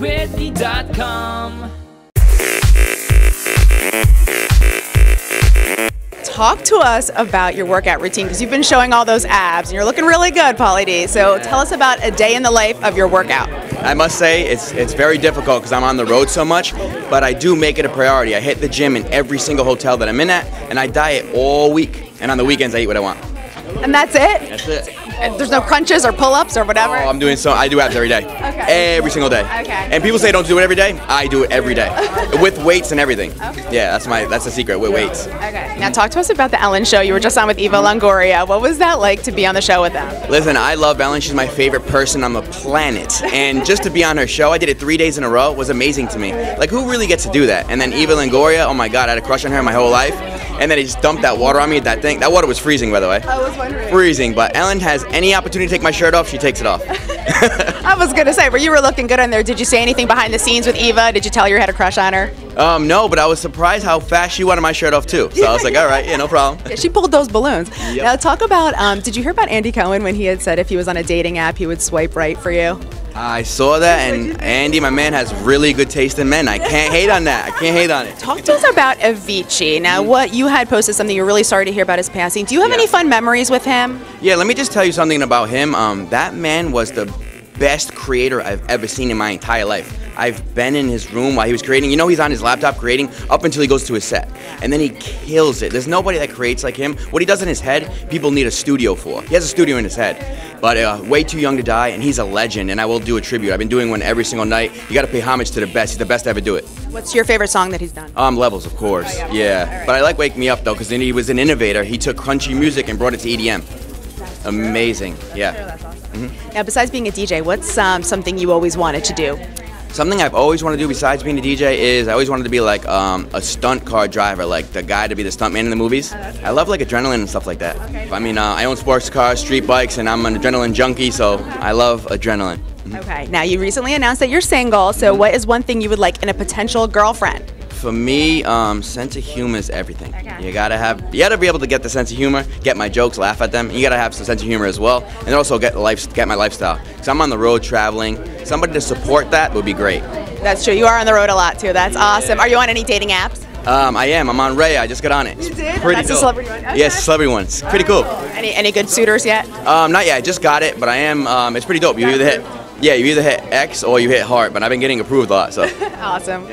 RoseWhitney.com. Talk to us about your workout routine because you've been showing all those abs and you're looking really good, Pauly D. So tell us about a day in the life of your workout. I must say it's it's very difficult because I'm on the road so much, but I do make it a priority. I hit the gym in every single hotel that I'm in at, and I diet all week. And on the weekends, I eat what I want. And that's it? That's it. And There's no crunches or pull ups or whatever? Oh, I'm doing so. I do abs every day. Okay. Every single day. Okay. And people say don't do it every day. I do it every day, with weights and everything. Okay. Yeah, that's my that's the secret with weights. Okay. Now talk to us about the Ellen show. You were just on with Eva Longoria. What was that like to be on the show with them? Listen, I love Ellen. She's my favorite person on the planet. And just to be on her show, I did it three days in a row, it was amazing to me. Like, who really gets to do that? And then Eva Longoria, oh my God, I had a crush on her my whole life. And then he just dumped that water on me. That thing, that water was freezing, by the way. Oh, Wondering. Freezing. But Ellen has any opportunity to take my shirt off, she takes it off. I was gonna say, but you were looking good on there. Did you say anything behind the scenes with Eva? Did you tell her you had a crush on her? Um, no, but I was surprised how fast she wanted my shirt off too. So I was like, all right, yeah, no problem. Yeah, she pulled those balloons. Yep. Now talk about. Um, did you hear about Andy Cohen when he had said if he was on a dating app he would swipe right for you? I saw that, and Andy, my man, has really good taste in men. I can't hate on that. I can't hate on it. Talk to us about Avicii. Now, what you had posted something you're really sorry to hear about his passing. Do you have Yeah. any fun memories with him? Yeah, let me just tell you something about him. Um, that man was the best creator I've ever seen in my entire life. I've been in his room while he was creating. You know, he's on his laptop creating up until he goes to his set. And then he kills it. There's nobody that creates like him. What he does in his head, people need a studio for. He has a studio in his head. But uh, way too young to die, and he's a legend, and I will do a tribute. I've been doing one every single night. You gotta pay homage to the best. He's the best to ever do it. What's your favorite song that he's done? Um, levels, of course. yeah. yeah. All right. But I like Wake Me Up though, because then he was an innovator. He took country music and brought it to EDM. Amazing. Yeah. Now, besides being a DJ, what's um, something you always wanted to do? Something I've always wanted to do besides being a DJ is I always wanted to be like um, a stunt car driver, like the guy to be the stunt man in the movies. I love like adrenaline and stuff like that. I mean, uh, I own sports cars, street bikes, and I'm an adrenaline junkie, so I love adrenaline. Okay. Now, you recently announced that you're single. So, what is one thing you would like in a potential girlfriend? For me, um, sense of humor is everything. You gotta have, you gotta be able to get the sense of humor, get my jokes, laugh at them. And you gotta have some sense of humor as well, and also get life, get my lifestyle. Cause I'm on the road traveling. Somebody to support that would be great. That's true. You are on the road a lot too. That's awesome. Are you on any dating apps? Um, I am. I'm on Raya. I just got on it. It's You did? Pretty That's the dope. celebrity one? Okay. Yes, celebrity one. It's pretty cool. Any any good suitors yet? Um, not yet. I just got it, but I am. Um, it's pretty dope. You either hit, yeah, you either hit X or you hit heart. But I've been getting approved a lot. So. Awesome.